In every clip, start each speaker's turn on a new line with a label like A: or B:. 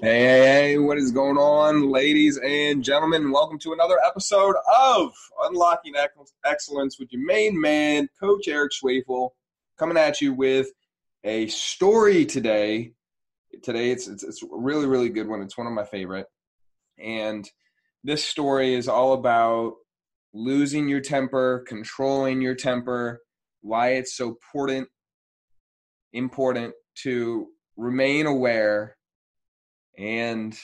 A: Hey, hey, hey, what is going on, ladies and gentlemen? Welcome to another episode of Unlocking Excellence with your main man, Coach Eric Schwefel, coming at you with a story today. Today, it's, it's, it's a really, really good one. It's one of my favorite. And this story is all about losing your temper, controlling your temper, why it's so important, important to remain aware and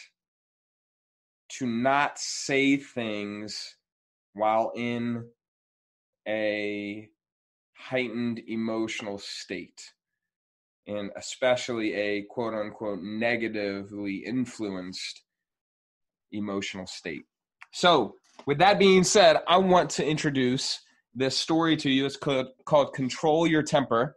A: to not say things while in a heightened emotional state and especially a quote unquote negatively influenced emotional state. So, with that being said, I want to introduce this story to you. It's called, called Control Your Temper,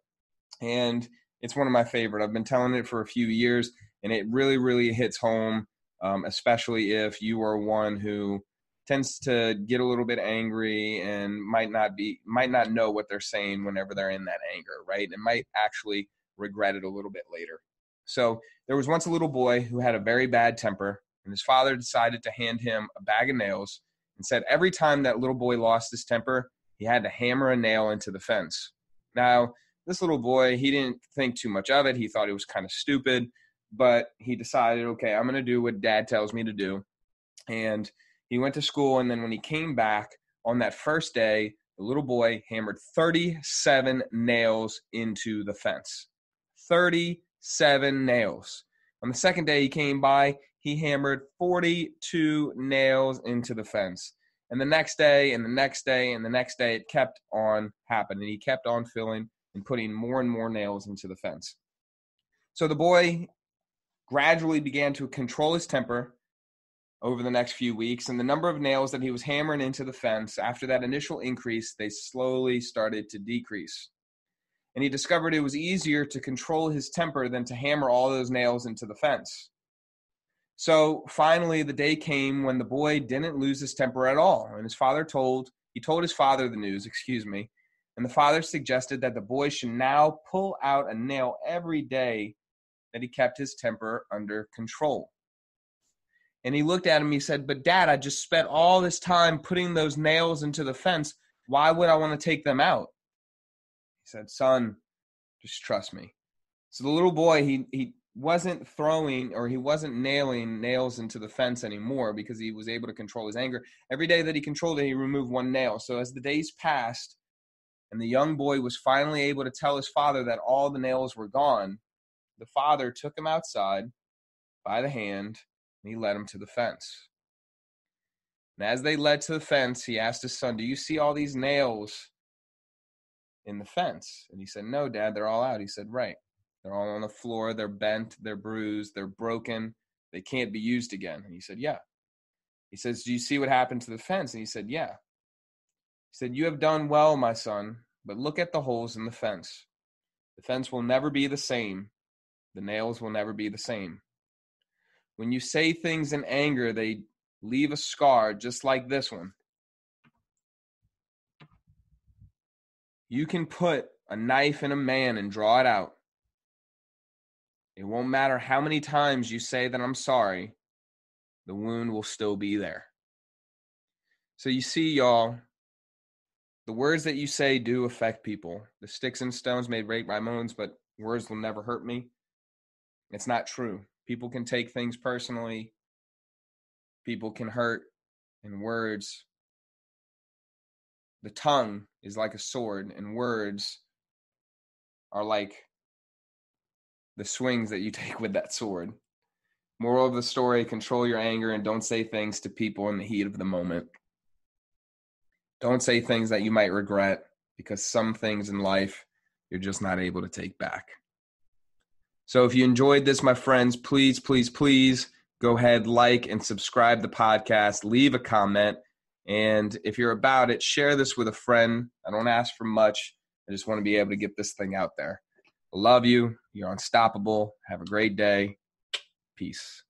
A: and it's one of my favorite. I've been telling it for a few years and it really really hits home um, especially if you are one who tends to get a little bit angry and might not be might not know what they're saying whenever they're in that anger right? And might actually regret it a little bit later. So there was once a little boy who had a very bad temper and his father decided to hand him a bag of nails and said every time that little boy lost his temper he had to hammer a nail into the fence. Now this little boy he didn't think too much of it. He thought it was kind of stupid but he decided, okay, I'm going to do what dad tells me to do. And he went to school. And then when he came back on that first day, the little boy hammered 37 nails into the fence. 37 nails. On the second day he came by, he hammered 42 nails into the fence. And the next day, and the next day, and the next day, it kept on happening. He kept on filling and putting more and more nails into the fence. So the boy gradually began to control his temper over the next few weeks, and the number of nails that he was hammering into the fence after that initial increase, they slowly started to decrease. And he discovered it was easier to control his temper than to hammer all those nails into the fence. So finally, the day came when the boy didn't lose his temper at all, and his father told he told his father the news, excuse me, and the father suggested that the boy should now pull out a nail every day that he kept his temper under control. And he looked at him, he said, But dad, I just spent all this time putting those nails into the fence. Why would I want to take them out? He said, Son, just trust me. So the little boy, he, he wasn't throwing or he wasn't nailing nails into the fence anymore because he was able to control his anger. Every day that he controlled it, he removed one nail. So as the days passed and the young boy was finally able to tell his father that all the nails were gone, the father took him outside by the hand and he led him to the fence. And as they led to the fence, he asked his son, Do you see all these nails in the fence? And he said, No, Dad, they're all out. He said, Right. They're all on the floor. They're bent. They're bruised. They're broken. They can't be used again. And he said, Yeah. He says, Do you see what happened to the fence? And he said, Yeah. He said, You have done well, my son, but look at the holes in the fence. The fence will never be the same the nails will never be the same. When you say things in anger, they leave a scar just like this one. You can put a knife in a man and draw it out. It won't matter how many times you say that I'm sorry, the wound will still be there. So you see, y'all, the words that you say do affect people. The sticks and stones may break my bones, but words will never hurt me. It's not true. People can take things personally. People can hurt in words. The tongue is like a sword, and words are like the swings that you take with that sword. Moral of the story control your anger and don't say things to people in the heat of the moment. Don't say things that you might regret because some things in life you're just not able to take back. So if you enjoyed this, my friends, please, please, please go ahead, like and subscribe the podcast, leave a comment. And if you're about it, share this with a friend. I don't ask for much. I just want to be able to get this thing out there. I love you. You're unstoppable. Have a great day. Peace.